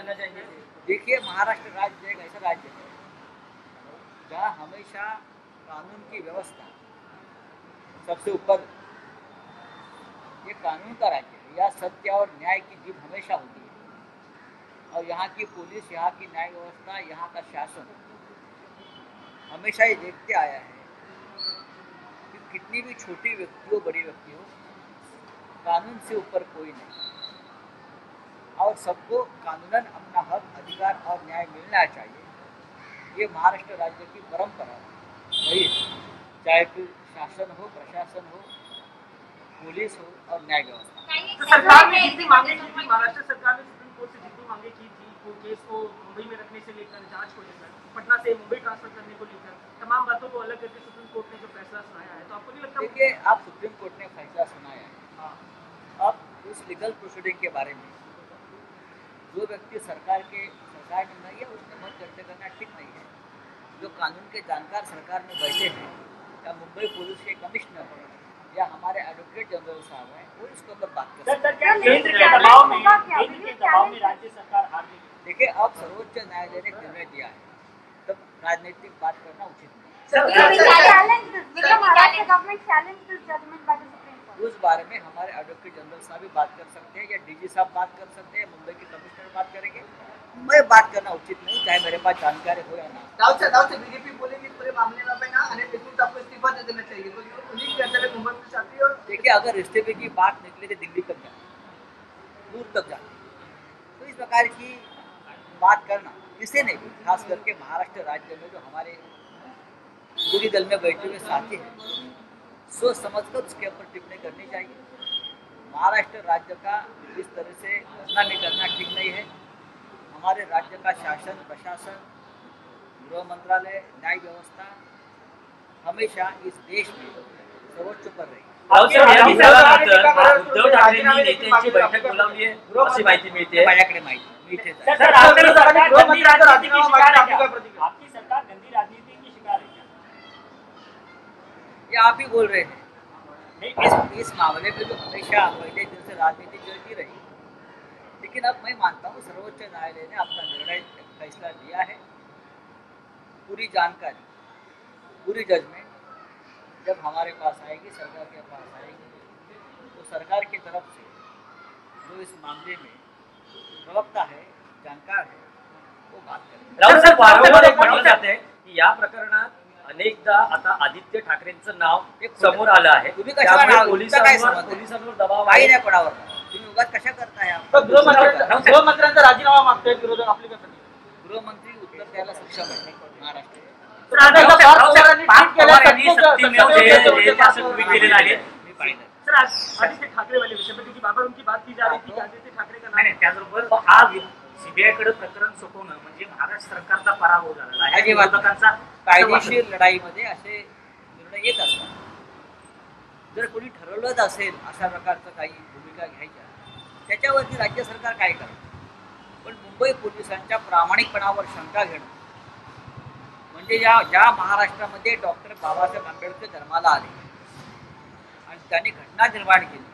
जानना चाहेंगे? देखिए, महाराष्ट्र राज्य एक ऐसा राज्य है, जहाँ हमेशा कानून की व्यवस्था सबसे ऊपर ये कानून का राज्य है, यहाँ सत्य और न्याय की जीत हमेशा होती है। और यहाँ की पुलिस, यहाँ की न्याय व्यवस्था, यहाँ का शासन हमेशा ये देखते आया है कि कितनी भी छोटी व्यक्ति हो, बड़ी व्यक्ति हो, कानून से ऊपर कोई नहीं। और सबको कानूनन अपना हक अधिकार और न्याय मिलना चाहिए। ये महाराष्ट्र राज्य की परंपरा है। वही चाहे फिर शासन हो प्रशासन हो पुलिस हो और न्याय व्यवस्था। तो सरकार ने जितनी मांगे की थी महाराष्ट्र सरकार ने सुप्रीम कोर्ट से जितनी मांगे की थी वो केस को मुंबई में रखने से लेकर जाँच को लेकर पटना से मुंबई ट्रांसफ़र करने को लेकर तमाम बातों को अलग करके सुप्रीम कोर्ट ने जो फैसला सुनाया है तो आपको नहीं लगता? देखिए आप सुप्रीम कोर्ट ने फैसला सुनाया है। हाँ। अब उस लीगल प्रोसीडिंग के बारे में। जो व्यक्ति सरकार के सरकार में नहीं है उसने मत चर्चा करना ठीक नहीं है जो कानून के जानकार सरकार में बैठे हैं या मुंबई पुलिस के कमिश्नर हैं या हमारे एडवोकेट जनरल साहब हैं वो इसके ऊपर बात कर सकते केंद्र के दबाव में केंद्र के दबाव में राज्य सरकार हार गई हैं देखिए अब सर्वोच्च न्यायालय ने निर्णय दिया है तब राजनीतिक बात करना उचित नहीं उस बारे में हमारे एडवोकेट जनरल साहब भी बात कर सकते हैं या डीजी साहब बात कर सकते हैं मुंबई के कमिश्नर बात करेंगे। मैं बात करना उचित नहीं चाहे मेरे पास जानकारी हो या ना। से से बीजेपी बोलेगी पूरे मामले में ना अनिल इस्तीफा दे देना चाहिए तो उन्हीं के अंदर मुंबई है और देखिए अगर इस्तीफे की बात निकले तो दिल्ली तक जाती दूर तक जाती तो इस प्रकार की बात करना किसी नहीं खास करके महाराष्ट्र राज्य में जो हमारे विरोधी दल में बैठे हुए साथी हैं सोच समझकर उसके ऊपर टिप्पणी करनी चाहिए। महाराष्ट्र राज्य का इस तरह से बदनामी करना ठीक नहीं है। हमारे राज्य का शासन प्रशासन गृह मंत्रालय न्याय व्यवस्था हमेशा इस देश में सर्वोच्च पर रही उद्धव ठाकरेंनी नेत्यांची बैठक बोलावली आहे अशी माहिती मिळते माझ्याकडे माहिती मी इथेच आहे. सर आपकी सरकार गंदी राजनीति की शिकार है क्या आपकी सरकार गंदी राजनीति की शिकार है क्या ये आप ही बोल रहे हैं। इस इस मामले में तो हमेशा पहले दिन से राजनीति चलती रही। लेकिन अब मैं मानता हूँ सर्वोच्च न्यायालय ने अपना निर्णय फैसला दिया है। पूरी जानकारी पूरी जजमेंट जब हमारे पास आएगी सरकार के पास आएगी तो सरकार की तरफ़ से जो इस मामले में प्रवक्ता है जानकार है वो बात करेंगे। राऊत साहेब वारंवार एक म्हटलं जाते की या प्रकरणात अनेकदा आता आदित्य ठाकरेंचं नाव समोर आलं आहे. पोलिसांवर दबाव नाही कोणावर. तुम्ही उगाच कशा करताय? गृहमंत्र्यांचा राजीनामा मागताय विरोधक आपली गृहमंत्री उत्तर द्यायला सक्षम आहे. महाराष्ट्र त्याचबरोबर सीबीआयकडे प्रकरण सोपवणं म्हणजे महाराष्ट्र सरकारचा पराभव झालेला आहे. कायदेशीर लढाईमध्ये असे निर्णय येत असतात. जर कोणी ठरवलंच असेल अशा प्रकारचं काही भूमिका घ्यायच्या त्याच्यावरती राज्य सरकार काय करत? पण मुंबई पोलिसांच्या प्रामाणिकपणावर शंका घेणं. म्हणजे या ज्या महाराष्ट्रामध्ये डॉक्टर बाबासाहेब आंबेडकर जन्माला आले आणि त्यांनी घटना निर्माण केली